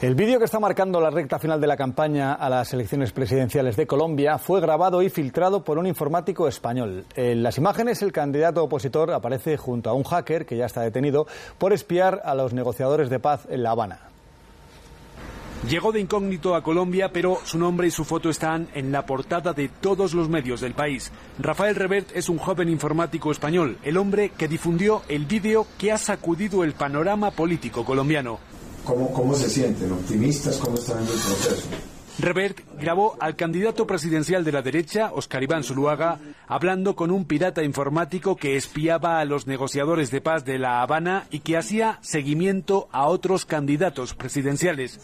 El vídeo que está marcando la recta final de la campaña a las elecciones presidenciales de Colombia fue grabado y filtrado por un informático español. En las imágenes, el candidato opositor aparece junto a un hacker que ya está detenido por espiar a los negociadores de paz en La Habana. Llegó de incógnito a Colombia, pero su nombre y su foto están en la portada de todos los medios del país. Rafael Revert es un joven informático español, el hombre que difundió el vídeo que ha sacudido el panorama político colombiano. ¿Cómo, se sienten? ¿Optimistas? ¿Cómo están en el proceso? Revert grabó al candidato presidencial de la derecha, Oscar Iván Zuluaga, hablando con un pirata informático que espiaba a los negociadores de paz de La Habana y que hacía seguimiento a otros candidatos presidenciales.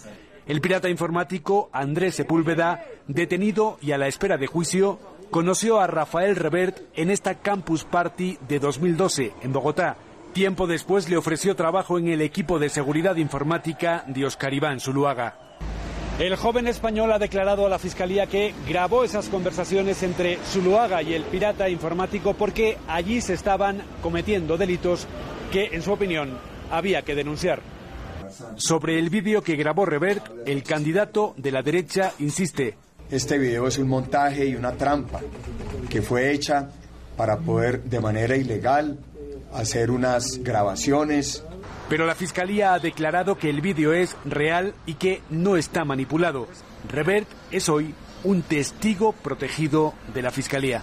El pirata informático Andrés Sepúlveda, detenido y a la espera de juicio, conoció a Rafael Revert en esta Campus Party de 2012 en Bogotá. Tiempo después le ofreció trabajo en el equipo de seguridad informática de Oscar Iván Zuluaga. El joven español ha declarado a la Fiscalía que grabó esas conversaciones entre Zuluaga y el pirata informático porque allí se estaban cometiendo delitos que, en su opinión, había que denunciar. Sobre el vídeo que grabó Revert, el candidato de la derecha insiste. Este video es un montaje y una trampa que fue hecha para poder de manera ilegal hacer unas grabaciones. Pero la fiscalía ha declarado que el vídeo es real y que no está manipulado. Revert es hoy un testigo protegido de la fiscalía.